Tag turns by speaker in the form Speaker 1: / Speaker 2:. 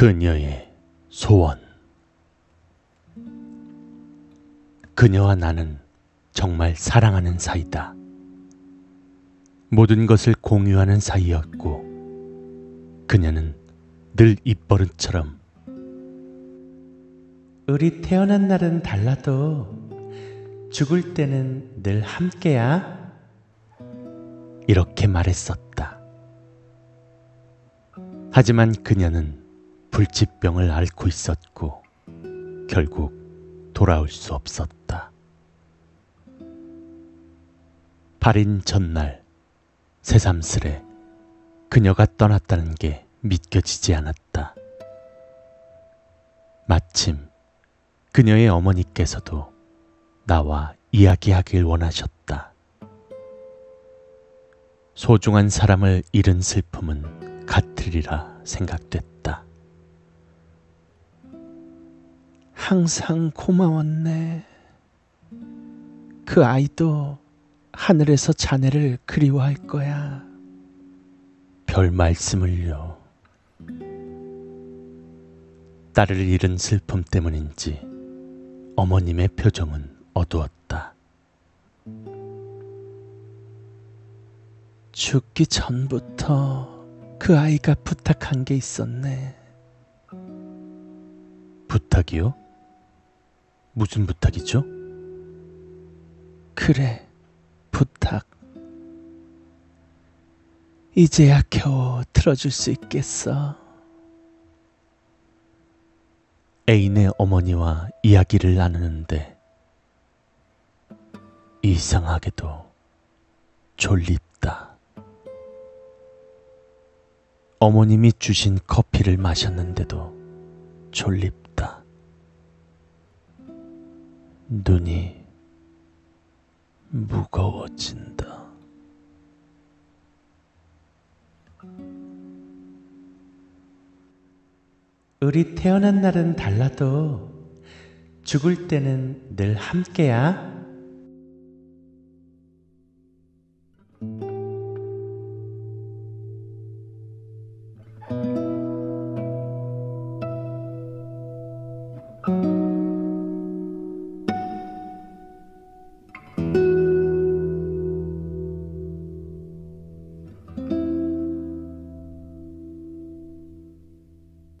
Speaker 1: 그녀의 소원. 그녀와 나는 정말 사랑하는 사이다. 모든 것을 공유하는 사이였고, 그녀는 늘 입버릇처럼 우리 태어난 날은 달라도 죽을 때는 늘 함께야. 이렇게 말했었다. 하지만 그녀는 불치병을 앓고 있었고 결국 돌아올 수 없었다. 발인 전날 새삼스레 그녀가 떠났다는 게 믿겨지지 않았다. 마침 그녀의 어머니께서도 나와 이야기하길 원하셨다. 소중한 사람을 잃은 슬픔은 같으리라 생각됐다. 항상 고마웠네. 그 아이도 하늘에서 자네를 그리워할 거야. 별 말씀을요. 딸을 잃은 슬픔 때문인지 어머님의 표정은 어두웠다. 죽기 전부터 그 아이가 부탁한 게 있었네. 부탁이요? 무슨 부탁이죠? 그래, 부탁. 이제야 겨우 들어줄 수 있겠어. 애인의 어머니와 이야기를 나누는데 이상하게도 졸립다. 어머님이 주신 커피를 마셨는데도 졸립다. 눈이 무거워진다. 우리 태어난 날은 달라도 죽을 때는 늘 함께야.